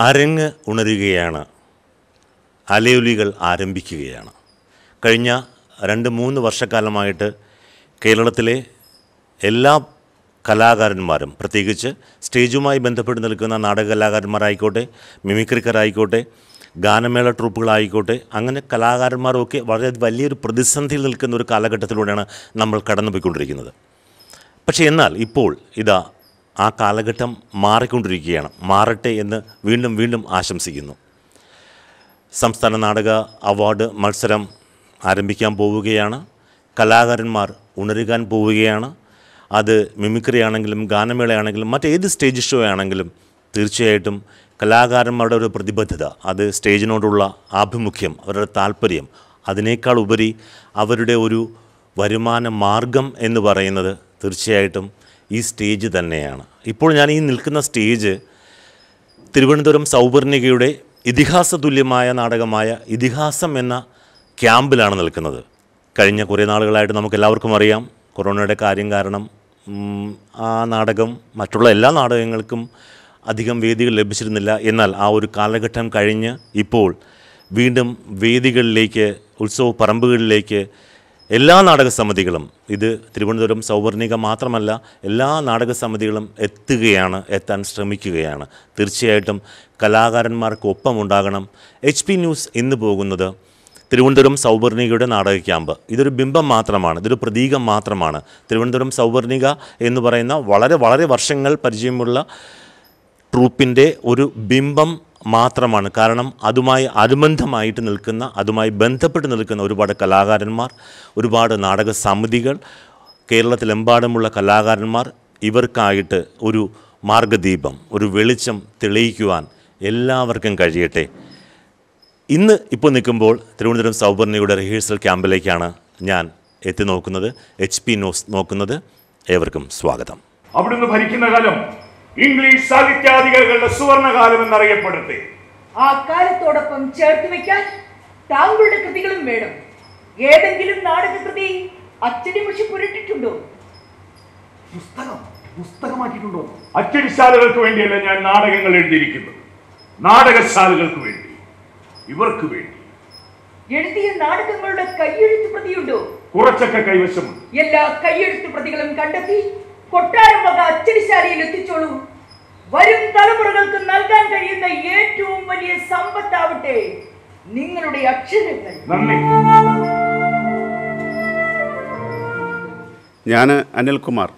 അരങ്ങ് ഉണരുകയാണ്. അലയൊലികൾ ആരംഭിക്കുകയാണ്. കഴിഞ്ഞ രണ്ട് മൂന്ന് വർഷക്കാലമായിട്ട് കേരളത്തിലെ എല്ലാ കലാകാരന്മാരും പ്രത്യേകിച്ച് സ്റ്റേജുമായി ബന്ധപ്പെട്ട് നിൽക്കുന്ന നാടക കലാകാരന്മാരായിക്കോട്ടെ മിമിക്രിക്കറായിക്കോട്ടെ ഗാനമേള ട്രൂപ്പുകളായിക്കോട്ടെ അങ്ങനെ കലാകാരന്മാരൊക്കെ വളരെ വലിയൊരു പ്രതിസന്ധിയിൽ നിൽക്കുന്ന ഒരു കാലഘട്ടത്തിലൂടെയാണ് നമ്മൾ കടന്നുപോയിക്കൊണ്ടിരിക്കുന്നത്. പക്ഷേ എന്നാൽ ഇപ്പോൾ ഇതാ ആ കാലഘട്ടം മാറിക്കൊണ്ടിരിക്കുകയാണ്. മാറട്ടെ എന്ന് വീണ്ടും വീണ്ടും ആശംസിക്കുന്നു. സംസ്ഥാന നാടക അവാർഡ് മത്സരം ആരംഭിക്കാൻ പോവുകയാണ്. കലാകാരന്മാർ ഉണരുകാൻ പോവുകയാണ്. അത് മിമിക്രി ആണെങ്കിലും ഗാനമേളയാണെങ്കിലും മറ്റേത് സ്റ്റേജ് ഷോ ആണെങ്കിലും തീർച്ചയായിട്ടും കലാകാരന്മാരുടെ ഒരു പ്രതിബദ്ധത അത് സ്റ്റേജിനോടുള്ള ആഭിമുഖ്യം അവരുടെ താല്പര്യം അതിനേക്കാൾ ഉപരി അവരുടെ ഒരു വരുമാന മാർഗം എന്ന് പറയുന്നത് തീർച്ചയായിട്ടും ഈ സ്റ്റേജ് തന്നെയാണ്. ഇപ്പോൾ ഞാൻ ഈ നിൽക്കുന്ന സ്റ്റേജ് തിരുവനന്തപുരം സൗപർണികയുടെ ഇതിഹാസ തുല്യമായ നാടകമായ ഇതിഹാസം എന്ന ക്യാമ്പിലാണ് നിൽക്കുന്നത്. കഴിഞ്ഞ കുറേ നാളുകളായിട്ട് നമുക്ക് എല്ലാവർക്കും അറിയാം. കൊറോണയുടെ കാര്യം കാരണം ആ നാടകം മറ്റുള്ള എല്ലാ നാടകങ്ങൾക്കും അധികം വേദികൾ ലഭിച്ചിരുന്നില്ല. എന്നാൽ ആ ഒരു കാലഘട്ടം കഴിഞ്ഞ് ഇപ്പോൾ വീണ്ടും വേദികളിലേക്ക് ഉത്സവ പറമ്പുകളിലേക്ക് എല്ലാ നാടക സമിതികളും ഇത് തിരുവനന്തപുരം സൗവർണിക മാത്രമല്ല എല്ലാ നാടക സമിതികളും എത്തുകയാണ് എത്താൻ ശ്രമിക്കുകയാണ്. തീർച്ചയായിട്ടും കലാകാരന്മാർക്കൊപ്പം ഉണ്ടാകണം എച്ച് പി ന്യൂസ് ഇന്ന് പോകുന്നത് തിരുവനന്തപുരം സൗവർണികയുടെ നാടക ക്യാമ്പ് ഇതൊരു ബിംബം മാത്രമാണ് ഇതൊരു പ്രതീകം മാത്രമാണ്. തിരുവനന്തപുരം സൗവർണിക എന്ന് പറയുന്ന വളരെ വളരെ വർഷങ്ങൾ പരിചയമുള്ള ട്രൂപ്പിന്റെ ഒരു ബിംബം മാത്രമാണ്. കാരണം അതുമായി അനുബന്ധമായിട്ട് നിൽക്കുന്ന അതുമായി ബന്ധപ്പെട്ട് നിൽക്കുന്ന ഒരുപാട് കലാകാരന്മാർ ഒരുപാട് നാടക സമിതികൾ കേരളത്തിലെമ്പാടുമുള്ള കലാകാരന്മാർ ഇവർക്കായിട്ട് ഒരു മാർഗദീപം ഒരു വെളിച്ചം തെളിയിക്കുവാൻ എല്ലാവർക്കും കഴിയട്ടെ. ഇന്ന് ഇപ്പോൾ നിൽക്കുമ്പോൾ തിരുവനന്തപുരം സൗപർണിയുടെ റിഹേഴ്സൽ ക്യാമ്പിലേക്കാണ് ഞാൻ എത്തി നോക്കുന്നത്. എച്ച് പി നോസ് നോക്കുന്നത്. ഏവർക്കും സ്വാഗതം. അവിടുന്ന് ഭരിക്കുന്ന കാലം ഇംഗ്ലീഷ് സാഹിത്യാധികാരികളുടെ സുവർണകാലം എന്നറിയപ്പെടട്ടെ ആ കാലത്തോടൊപ്പം ചേർത്ത് വെക്കാൻ താങ്കളുടെ കൃതികളും വേണം. ഏതെങ്കിലും നാടകകൃതി അച്ചടിമുഷി പുരട്ടിട്ടുണ്ടോ? പുസ്തകം പുസ്തകമാക്കിയിട്ടുണ്ടോ? അച്ചടിശാലകൾക്ക് വേണ്ടിയല്ല ഞാൻ നാടകങ്ങൾ എഴുതിയിരിക്കുന്നത്. നാടകശാലകൾക്ക് വേണ്ടി ഇവർക്ക് വേണ്ടി. എഴുതിയ നാടകങ്ങളുടെ കൈയെഴുത്ത് പ്രതിയുണ്ടോ? കുറച്ചൊക്കെ കൈവശമുണ്ട്. എല്ലാ കൈയെഴുത്ത് പ്രതികളും കണ്ടെത്തി കൊട്ടാരം വക അച്ചടിശാലയിൽ എത്തിച്ചോളൂ. വരും തലമുറകൾക്ക് നൽകാൻ കഴിയുന്ന ഏറ്റവും വലിയ സമ്പത്താവട്ടെ നിങ്ങളുടെ അക്ഷരങ്ങൾ. ഞാൻ അനിൽകുമാർ.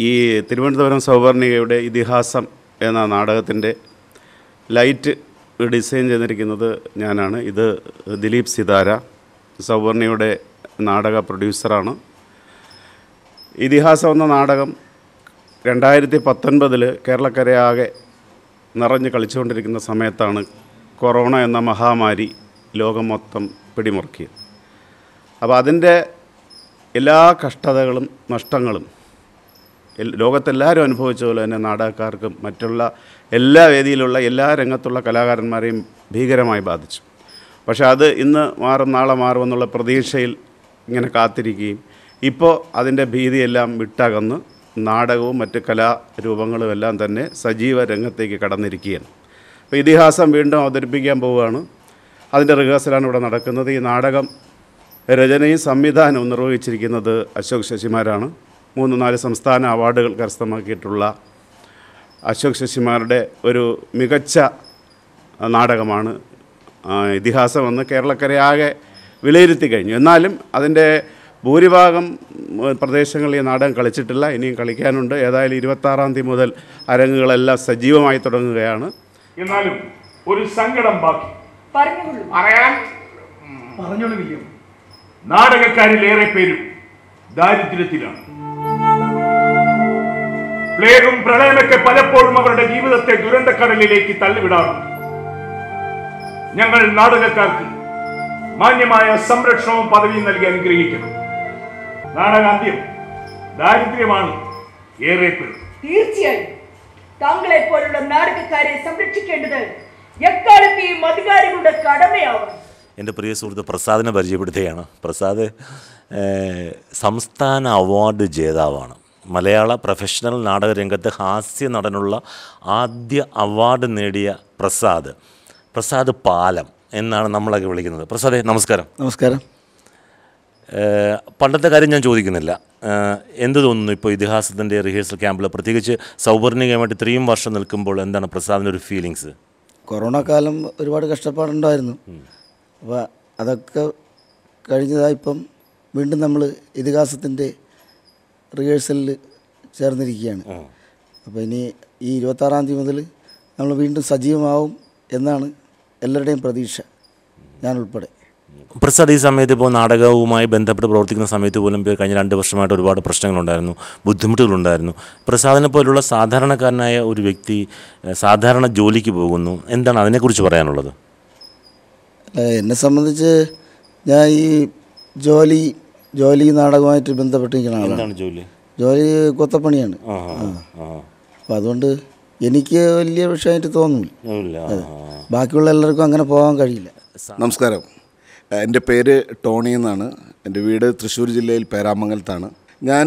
ഈ തിരുവനന്തപുരം സൗവർണികയുടെ ഇതിഹാസം എന്ന നാടകത്തിന്റെ ലൈറ്റ് ഡിസൈൻ ചെയ്തിരിക്കുന്നത് ഞാനാണ്. ഇത് ദിലീപ് സിതാര സൗവർണിയുടെ നാടക പ്രൊഡ്യൂസറാണ്. ഇതിഹാസം എന്ന നാടകം രണ്ടായിരത്തി പത്തൊൻപതിൽ കേരളക്കരയാകെ നിറഞ്ഞ് കളിച്ചുകൊണ്ടിരിക്കുന്ന സമയത്താണ് കൊറോണ എന്ന മഹാമാരി ലോകം മൊത്തം പിടിമുറുക്കിയത്. അപ്പോൾ അതിന്റെ എല്ലാ കഷ്ടതകളും നഷ്ടങ്ങളും ലോകത്തെല്ലാവരും അനുഭവിച്ച പോലെ തന്നെ നാടകക്കാർക്കും മറ്റുള്ള എല്ലാ വേദിയിലുള്ള എല്ലാ രംഗത്തുള്ള കലാകാരന്മാരെയും ഭീകരമായി ബാധിച്ചു. പക്ഷേ അത് ഇന്ന് മാറും നാളെ മാറുമെന്നുള്ള പ്രതീക്ഷയിൽ ഇങ്ങനെ കാത്തിരിക്കുകയും ഇപ്പോൾ അതിന്റെ ഭീതിയെല്ലാം വിട്ടകന്ന് നാടകവും മറ്റ് കലാരൂപങ്ങളും എല്ലാം തന്നെ സജീവ രംഗത്തേക്ക് കടന്നിരിക്കുകയാണ്. അപ്പോൾ ഇതിഹാസം വീണ്ടും അവതരിപ്പിക്കാൻ പോവുകയാണ്. അതിന്റെ റിഹേഴ്സലാണ് ഇവിടെ നടക്കുന്നത്. ഈ നാടകം രചനയും സംവിധാനവും നിർവഹിച്ചിരിക്കുന്നത് അശോക് ശശിമാരാണ്. മൂന്ന് നാല് സംസ്ഥാന അവാർഡുകൾ കരസ്ഥമാക്കിയിട്ടുള്ള അശോക് ശശിമാരുടെ ഒരു മികച്ച നാടകമാണ് ഇതിഹാസമെന്ന് കേരളക്കരയാകെ വിലയിരുത്തി കഴിഞ്ഞു. എന്നാലും അതിന്റെ ഭൂരിഭാഗം പ്രദേശങ്ങളിൽ ഈ നാടകം കളിച്ചിട്ടില്ല ഇനിയും കളിക്കാനുണ്ട്. ഏതായാലും ഇരുപത്താറാം തീയതി മുതൽ അരങ്ങുകളെല്ലാം സജീവമായി തുടങ്ങുകയാണ്. എന്നാലും ഒരു സങ്കടം ബാക്കി. നാടകക്കാരിലേറെ പറയാൻ? പറഞ്ഞോളൂ വില്യം. നാടകക്കാരിൽ ഏറെ പേരും ദാരിദ്ര്യത്തിലാണ്. പ്ലേഗും പ്രളയമൊക്കെ പലപ്പോഴും അവരുടെ ജീവിതത്തെ ദുരന്തക്കടലിലേക്ക് തള്ളിവിടാറുണ്ട്. ഞങ്ങൾ നാടകക്കാർക്ക് മാന്യമായ സംരക്ഷണവും പദവിയും നൽകി അനുഗ്രഹിക്കണം നാടകാന്ത്യം ദാരിദ്ര്യമാണ് ഏറെ പേർ. തീർച്ചയായും താങ്കളെ പോലുള്ള നാടകക്കാരെ സംരക്ഷിക്കേണ്ടത് എക്കാലത്തെയും അധികാരികളുടെ കടമയാവണം എന്റെ പ്രിയ സുഹൃത്ത് പ്രസാദിനെ പരിചയപ്പെടുത്തുകയാണ്. പ്രസാദ് സംസ്ഥാന അവാർഡ് ജേതാവാണ്. മലയാള പ്രൊഫഷണൽ നാടക രംഗത്ത് ഹാസ്യ നടനുള്ള ആദ്യ അവാർഡ് നേടിയ പ്രസാദ്. പ്രസാദ് പാലം എന്നാണ് നമ്മളൊക്കെ വിളിക്കുന്നത്. പ്രസാദേ നമസ്കാരം. നമസ്കാരം. പണ്ടത്തെ കാര്യം ഞാൻ ചോദിക്കുന്നില്ല. എന്ത് തോന്നുന്നു ഇപ്പോൾ ഇതിഹാസത്തിന്റെ റിഹേഴ്സൽ ക്യാമ്പിൽ പ്രത്യേകിച്ച് സൗവർണികമായിട്ട് ഇത്രയും വർഷം നിൽക്കുമ്പോൾ എന്താണ് പ്രസാദിന്റെ ഒരു ഫീലിങ്സ് കൊറോണ കാലം ഒരുപാട് കഷ്ടപ്പാടുണ്ടായിരുന്നു. അപ്പോൾ അതൊക്കെ കഴിഞ്ഞതായിപ്പം വീണ്ടും നമ്മൾ ഇതിഹാസത്തിന്റെ റിഹേഴ്സലിൽ ചേർന്നിരിക്കുകയാണ്. അപ്പോൾ ഇനി ഈ ഇരുപത്താറാം തീയതി മുതൽ നമ്മൾ വീണ്ടും സജീവമാവും എന്നാണ് എല്ലാവരുടെയും പ്രതീക്ഷ. ഞാൻ ഉൾപ്പെടെ. പ്രസാദ് ഈ സമയത്ത് ഇപ്പോൾ നാടകവുമായി ബന്ധപ്പെട്ട് പ്രവർത്തിക്കുന്ന സമയത്ത് പോലും ഇപ്പോൾ കഴിഞ്ഞ രണ്ട് വർഷമായിട്ട് ഒരുപാട് പ്രശ്നങ്ങളുണ്ടായിരുന്നു ബുദ്ധിമുട്ടുകളുണ്ടായിരുന്നു. പ്രസാദിനെ പോലുള്ള സാധാരണക്കാരനായ ഒരു വ്യക്തി സാധാരണ ജോലിക്ക് പോകുന്നു. എന്താണ് അതിനെക്കുറിച്ച് പറയാനുള്ളത്? എന്നെ സംബന്ധിച്ച് ഞാൻ ഈ ജോലി ജോലി നാടകമായിട്ട് ബന്ധപ്പെട്ടിരിക്കുന്ന ആളാണ്. എന്താണ് ജോലി? ജോലി കൊത്തപ്പണിയാണ്. അപ്പം അതുകൊണ്ട് എനിക്ക് വലിയ വിഷയമായിട്ട് തോന്നുന്നില്ല. ഇല്ല ബാക്കിയുള്ള എല്ലാവർക്കും അങ്ങനെ പോകാൻ കഴിയില്ല. നമസ്കാരം. എന്റെ പേര് ടോണി എന്നാണ്. എന്റെ വീട് തൃശ്ശൂർ ജില്ലയിൽ പേരാമംഗലത്താണ്. ഞാൻ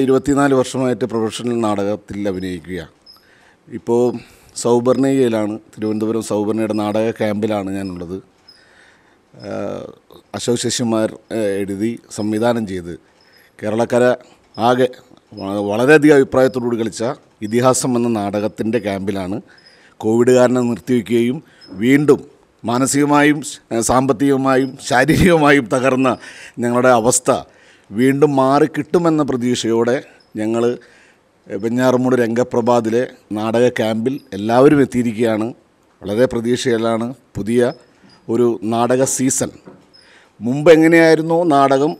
ഇരുപത്തിനാല് വർഷമായിട്ട് പ്രൊഫഷണൽ നാടകത്തിൽ അഭിനയിക്കുകയാണ്. ഇപ്പോൾ സൗബർണികയിലാണ് തിരുവനന്തപുരം സൗബർണയുടെ നാടക ക്യാമ്പിലാണ് ഞാനുള്ളത്. അശോക് ശശിമാർ എഴുതി സംവിധാനം ചെയ്ത് കേരളക്കര ആകെ വളരെയധികം അഭിപ്രായത്തോടുകൂടി കളിച്ച ഇതിഹാസം എന്ന നാടകത്തിന്റെ ക്യാമ്പിലാണ്. കോവിഡ് കാരണം നിർത്തിവെക്കുകയും വീണ്ടും മാനസികമായും സാമ്പത്തികമായും ശാരീരികമായും തകർന്ന ഞങ്ങളുടെ അവസ്ഥ വീണ്ടും മാറി കിട്ടുമെന്ന പ്രതീക്ഷയോടെ ഞങ്ങൾ വെഞ്ഞാറമൂട് രംഗപ്രഭാതിലെ നാടക ക്യാമ്പിൽ എല്ലാവരും എത്തിയിരിക്കുകയാണ്. വളരെ പ്രതീക്ഷയിലാണ് പുതിയ ഒരു നാടക സീസൺ. മുമ്പ് എങ്ങനെയായിരുന്നു നാടകം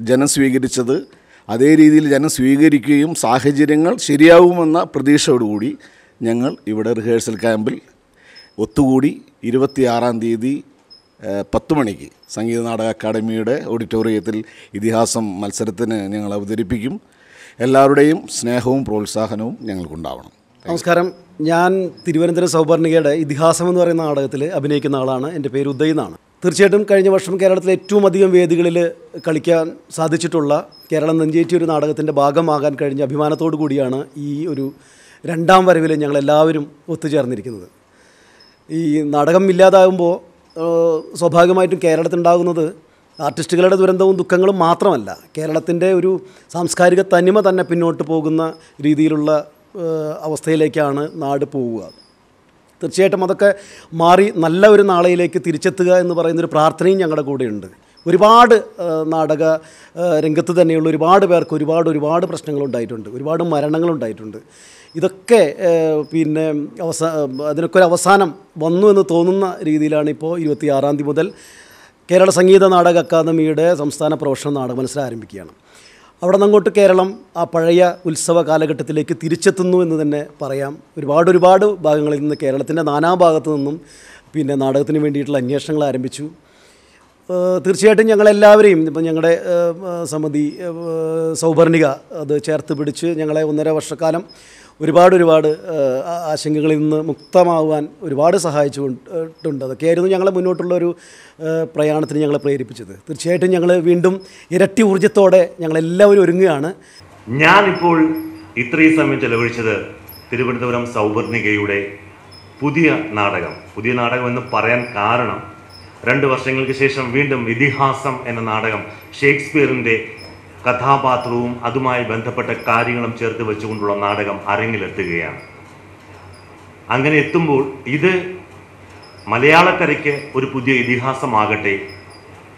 ജനം സ്വീകരിച്ചത്? അതേ രീതിയിൽ ജനം സ്വീകരിക്കുകയും സാഹചര്യങ്ങൾ ശരിയാവുമെന്ന പ്രതീക്ഷയോടുകൂടി ഞങ്ങൾ ഇവിടെ റിഹേഴ്സൽ ക്യാമ്പിൽ ഒത്തുകൂടി ഇരുപത്തിയാറാം തീയതി പത്ത് മണിക്ക് സംഗീത നാടക അക്കാദമിയുടെ ഓഡിറ്റോറിയത്തിൽ ഇതിഹാസം മത്സരത്തിന് ഞങ്ങൾ അവതരിപ്പിക്കും. എല്ലാവരുടെയും സ്നേഹവും പ്രോത്സാഹനവും ഞങ്ങൾക്കുണ്ടാവണം. നമസ്കാരം. ഞാൻ തിരുവനന്തപുരം സൗപർണികയുടെ ഇതിഹാസം എന്ന് പറയുന്ന നാടകത്തിൽ അഭിനയിക്കുന്ന ആളാണ്. എന്റെ പേര് ഉദയ് എന്നാണ്. തീർച്ചയായിട്ടും കഴിഞ്ഞ വർഷം കേരളത്തിലെ ഏറ്റവും അധികം വേദികളിൽ കളിക്കാൻ സാധിച്ചിട്ടുള്ള കേരളം നെഞ്ചേറ്റിയ ഒരു നാടകത്തിന്റെ ഭാഗമാകാൻ കഴിഞ്ഞ അഭിമാനത്തോടു കൂടിയാണ് ഈ ഒരു രണ്ടാം വരവിൽ ഞങ്ങളെല്ലാവരും ഒത്തുചേർന്നിരിക്കുന്നത്. ഈ നാടകം ഇല്ലാതാകുമ്പോൾ സ്വാഭാവികമായിട്ടും കേരളത്തിലുണ്ടാകുന്നത് ആർട്ടിസ്റ്റുകളുടെ ദുരന്തവും ദുഃഖങ്ങളും മാത്രമല്ല. കേരളത്തിന്റെ ഒരു സാംസ്കാരിക തനിമ തന്നെ പിന്നോട്ട് പോകുന്ന രീതിയിലുള്ള അവസ്ഥയിലേക്കാണ് നാട് പോവുക. തീർച്ചയായിട്ടും അതൊക്കെ മാറി നല്ല ഒരു നാളയിലേക്ക് തിരിച്ചെത്തുക എന്ന് പറയുന്നൊരു പ്രാർത്ഥനയും ഞങ്ങളുടെ കൂടെയുണ്ട്. ഒരുപാട് നാടക രംഗത്ത് തന്നെയുള്ള ഒരുപാട് പേർക്ക് ഒരുപാട് ഒരുപാട് പ്രശ്നങ്ങൾ ഉണ്ടായിട്ടുണ്ട് ഒരുപാട് മരണങ്ങളുണ്ടായിട്ടുണ്ട്. ഇതൊക്കെ പിന്നെ അവസാ അതിനൊക്കെ ഒരു അവസാനം വന്നു എന്ന് തോന്നുന്ന രീതിയിലാണ് ഇപ്പോൾ ഇരുപത്തിയാറാം തീയതി മുതൽ കേരള സംഗീത നാടക അക്കാദമിയുടെ സംസ്ഥാന പ്രൊഫഷണൽ നാടക മത്സരം ആരംഭിക്കുകയാണ്. അവിടെ നിന്ന് അങ്ങോട്ട് കേരളം ആ പഴയ ഉത്സവ കാലഘട്ടത്തിലേക്ക് തിരിച്ചെത്തുന്നു എന്ന് തന്നെ പറയാം. ഒരുപാട് ഒരുപാട് ഭാഗങ്ങളിൽ നിന്ന് കേരളത്തിന്റെ നാനാഭാഗത്തു നിന്നും പിന്നെ നാടകത്തിന് വേണ്ടിയിട്ടുള്ള അന്വേഷണങ്ങൾ ആരംഭിച്ചു. തീർച്ചയായിട്ടും ഞങ്ങളെല്ലാവരെയും ഇപ്പം ഞങ്ങളുടെ സമിതി സൗഭർണിക അത് ചേർത്ത് പിടിച്ച് ഞങ്ങളെ ഒന്നര വർഷക്കാലം ഒരുപാട് ഒരുപാട് ആശങ്കകളിൽ നിന്ന് മുക്തമാവാൻ ഒരുപാട് സഹായിച്ചു കൊണ്ടിട്ടുണ്ട് അതൊക്കെയായിരുന്നു ഞങ്ങളെ മുന്നോട്ടുള്ള ഒരു പ്രയാണത്തിന് ഞങ്ങളെ പ്രേരിപ്പിച്ചത്. തീർച്ചയായിട്ടും ഞങ്ങൾ വീണ്ടും ഇരട്ടി ഊർജത്തോടെ ഞങ്ങളെല്ലാവരും ഒരുങ്ങുകയാണ്. ഞാനിപ്പോൾ ഇത്രയും സമയം ചെലവഴിച്ചത് തിരുവനന്തപുരം സൗവർണികയുടെ പുതിയ നാടകം പുതിയ നാടകം എന്ന് പറയാൻ കാരണം രണ്ട് വർഷങ്ങൾക്ക് ശേഷം വീണ്ടും ഇതിഹാസം എന്ന നാടകം ഷേക്സ്പിയറിന്റെ കഥാപാത്രവും അതുമായി ബന്ധപ്പെട്ട കാര്യങ്ങളും ചേർത്ത് വെച്ചുകൊണ്ടുള്ള നാടകം അരങ്ങിലെത്തുകയാണ്. അങ്ങനെ എത്തുമ്പോൾ ഇത് മലയാളക്കരയ്ക്ക് ഒരു പുതിയ ഇതിഹാസമാകട്ടെ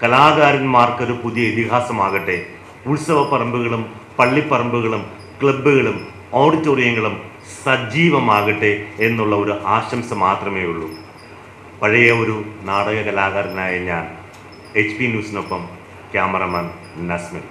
കലാകാരന്മാർക്കൊരു പുതിയ ഇതിഹാസമാകട്ടെ ഉത്സവ ഉത്സവപ്പറമ്പുകളും പള്ളിപ്പറമ്പുകളും ക്ലബ്ബുകളും ഓഡിറ്റോറിയങ്ങളും സജീവമാകട്ടെ എന്നുള്ള ഒരു ആശംസ മാത്രമേ ഉള്ളൂ പഴയ ഒരു നാടക കലാകാരനായ ഞാൻ എച്ച് പി ന്യൂസിനൊപ്പം ക്യാമറമാൻ നസ്മിൻ.